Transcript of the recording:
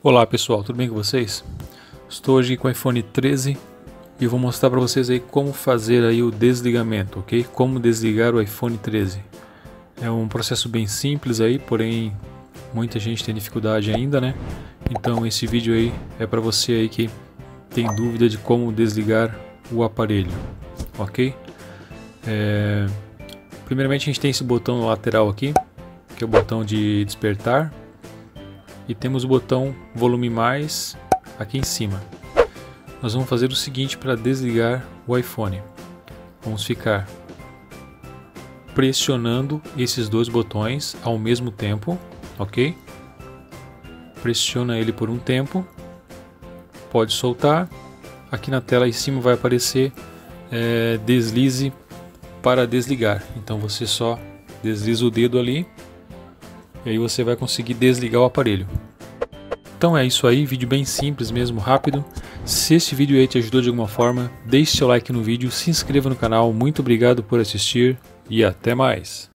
Olá pessoal, tudo bem com vocês? Estou hoje com o iPhone 13 e vou mostrar para vocês aí como fazer aí o desligamento, ok? Como desligar o iPhone 13. É um processo bem simples aí, porém muita gente tem dificuldade ainda, né? Então esse vídeo aí é para você aí que tem dúvida de como desligar o aparelho, ok? É... Primeiramente a gente tem esse botão lateral aqui, que é o botão de despertar e temos o botão volume mais aqui em cima. Nós vamos fazer o seguinte para desligar o iPhone. Vamos ficar pressionando esses dois botões ao mesmo tempo, ok? Pressiona ele por um tempo, pode soltar. Aqui na tela em cima vai aparecer é, deslize para desligar. Então você só desliza o dedo ali e aí você vai conseguir desligar o aparelho. Então é isso aí, vídeo bem simples mesmo, rápido. Se esse vídeo aí te ajudou de alguma forma, deixe seu like no vídeo, se inscreva no canal, muito obrigado por assistir e até mais.